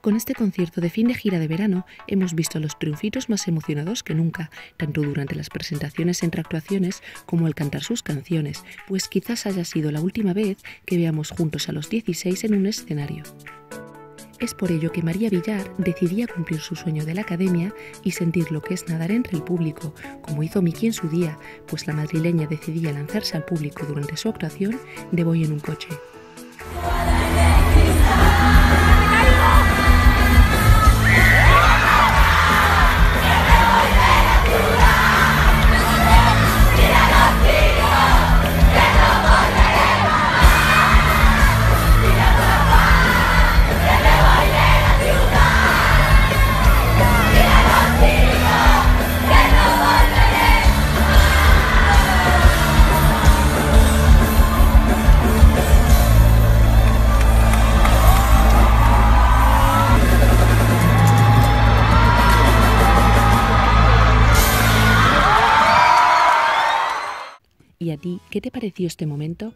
Con este concierto de fin de gira de verano hemos visto a los triunfitos más emocionados que nunca, tanto durante las presentaciones entre actuaciones como al cantar sus canciones, pues quizás haya sido la última vez que veamos juntos a los 16 en un escenario. Es por ello que María Villar decidía cumplir su sueño de la academia y sentir lo que es nadar entre el público, como hizo Miki en su día, pues la madrileña decidía lanzarse al público durante su actuación de Voy en un coche. ¿Y a ti qué te pareció este momento?